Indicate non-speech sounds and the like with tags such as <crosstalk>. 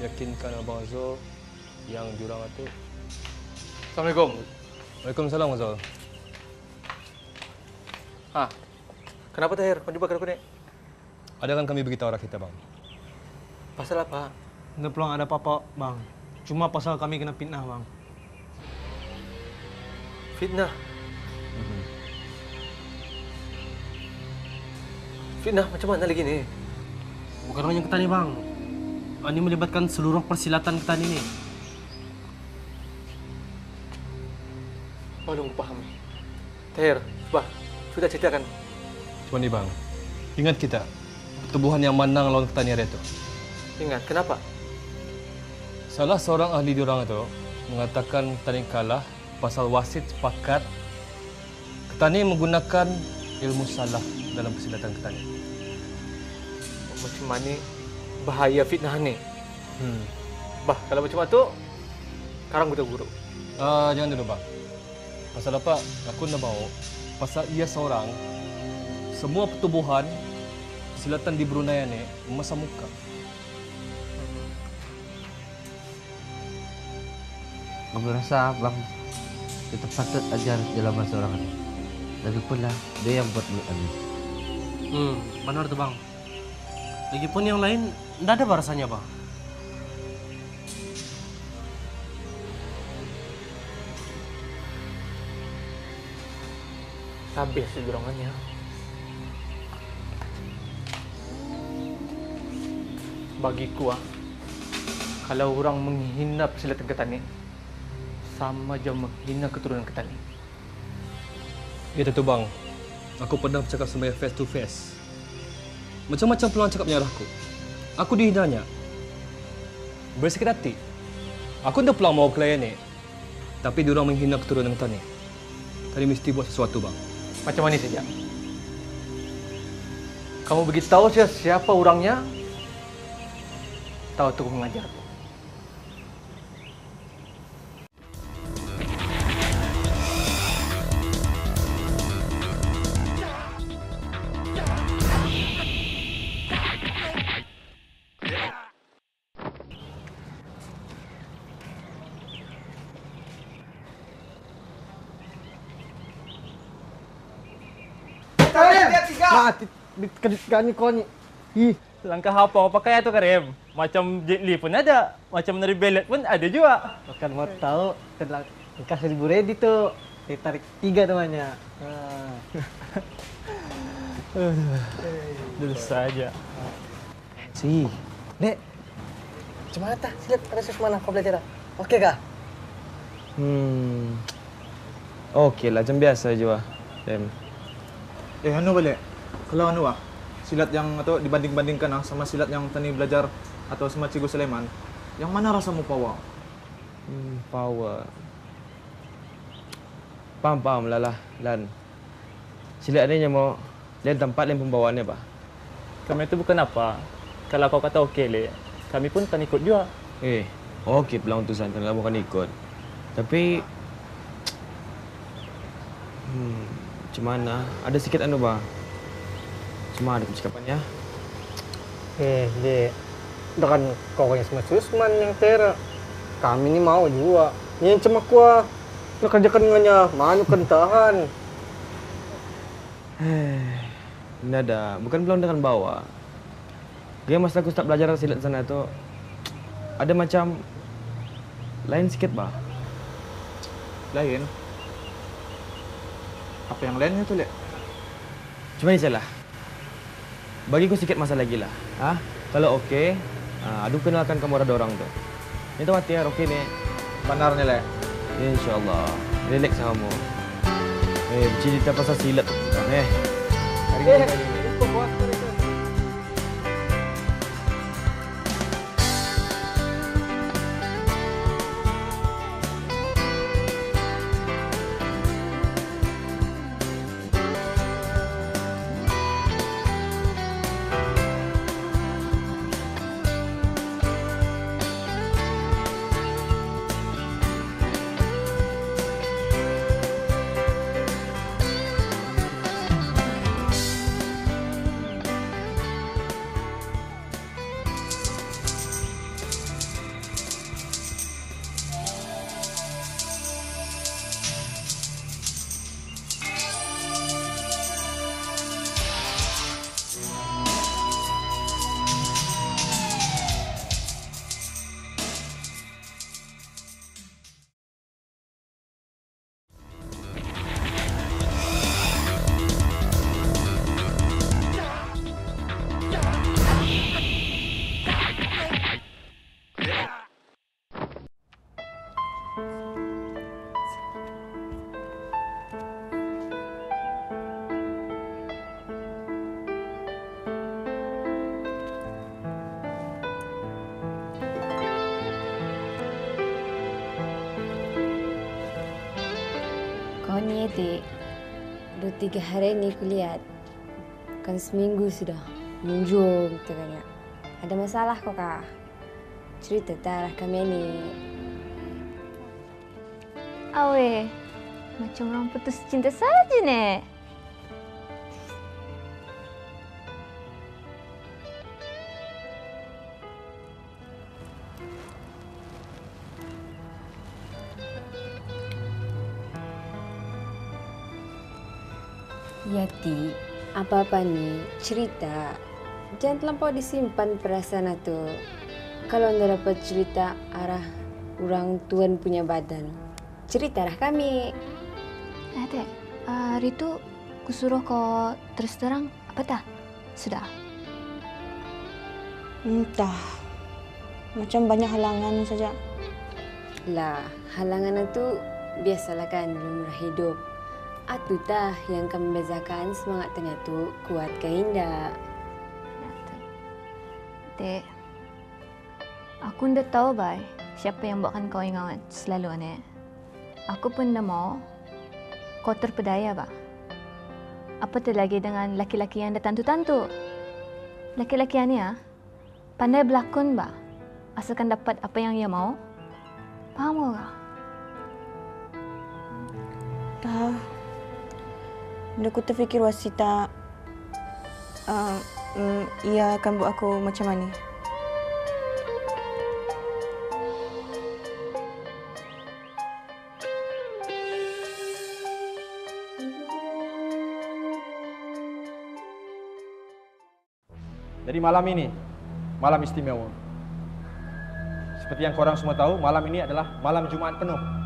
yakinkan Abang Azul yang jurang itu. Assalamualaikum. Waalaikumsalam Azul. Ha. Kenapa Tahir? Kau jumpa aku ni? Ada kan kami beritahu arah kita bang? Pasal apa? Tidak peluang ada apa-apa, bang. Cuma pasal kami kena fitnah, bang. Fitnah. Fitnah macam mana lagi ni? Bukan hanya kita ni, bang. Ini melibatkan seluruh persilatan kita ni. ni. Belum paham. Tahir, cuba. Sudah ceritakan. Cuma ni bang. Ingat kita. Pertubuhan yang menang lawan Ketani hari itu. Ingat, kenapa? Salah seorang ahli diorang itu mengatakan Ketani kalah pasal wasit sepakat Ketani menggunakan ilmu salah dalam persilatan Ketani. Macam mana bahaya fitnah ni? Hmm. Bah, kalau macam tu, sekarang kita guru. Ah, jangan dulu bang. Pasal apa? Aku nak bawa. Pasal ia seorang. Semua pertubuhan silatan di Brunei ni masa muka. Kamu rasa bang kita patut ajar dalam masa orang ini. Lagi pula dia yang buat mulut kami. Hmm, benar tu, bang. Lagipun yang lain, tidak ada barasannya, bang. Habis si gerongannya. Bagiku ah, kalau orang menghina persilatan ketani, sama je menghina keturunan ketani. Itu tu bang. Aku pernah bercakap sama face to face. Macam-macam peluang cakap dengan aku. Aku dihinanya. Bersikap hati. Aku tak peluang mau klien ni. Tapi diorang menghina keturunan kita ni. Tadi mesti buat sesuatu bang. Macam mana saja? Kamu beritahu saya siapa orangnya? Tahu tu aku mengajar. Mati, kan ni kau ni. Ih, Langkah apa kau pakai tu Karim? Macam Jet Li pun ada. Macam Nari Bellet pun ada juga. bukan mau tahu telah nikah seribu ready tu. Saya tarik tiga temannya. Ah. <laughs> Dulu saja. Si, Dek. Macam mana tak? Silat ada sus mana kau belajar? Okey kah? Hmm. Okey lah, macam biasa je lah. Dem. Eh, anu balik. Kalau anu ah, silat yang atau dibanding-bandingkan ah sama silat yang tani belajar atau sama Cikgu Sulaiman, yang mana rasamu power? Hmm, power. Faham, faham lah lah, Lan. Silat ni yang mau lain tempat lain pembawaannya, Pak. Kami tu bukan apa. Kalau kau kata okey le, kami pun akan ikut juga. Eh, okey pelang utusan kan kamu kan ikut. Tapi hmm, macam mana? Ada sikit anu bah. Cuma ada percakapan ya. Eh, Dek. Dengan kau yang sama Susman yang tera. Kami ni mau juga. Yang cuma kuah. Nak kerjakan dengannya. Mana kan tahan. <sighs> Ini ada, bukan belum dengan bawa. Dia masa aku start belajar silat sana tu ada macam lain sikit bah. Lain. Apa yang lainnya tu, Lek? Cuma ni salah. Bagi ku sikit masa lagi lah. Ha? Kalau okey, ha, adu kenalkan kamu ada orang tu. Ini tu hati ya, okey ni. Benar ni, Lek. InsyaAllah. Relax kamu. Eh, cerita pasal silat tu. Eh. Hari Eh, Adik, dua tiga hari ni aku lihat. Kan seminggu sudah. Munjung katanya. Ada masalah kau kah? Cerita tak kami ni. Awe, macam orang putus cinta saja ni. Yati, apa-apa ni cerita. Jangan terlampau disimpan perasaan itu. Kalau anda dapat cerita arah orang tuan punya badan, ceritalah kami. Eh, Dek, uh, hari tu aku suruh kau terus terang apa tak? Sudah. Entah. Macam banyak halangan saja. Lah, halangan itu biasalah kan dalam hidup. Atu tah yang akan membezakan semangat tengah tu kuat ke indah. Dek, aku dah tahu bai siapa yang buatkan kau ingat selalu aneh. Aku pun dah mau kau terpedaya ba. Apa tu lagi dengan laki-laki yang dah tantu-tantu? Laki-laki ni ah, pandai berlakon ba. Asalkan dapat apa yang ia mau. Faham kau tak? Dah aku terfikir wasita uh, mm, ia akan buat aku macam mana. Jadi malam ini, malam istimewa. Seperti yang korang semua tahu, malam ini adalah malam Jumaat penuh.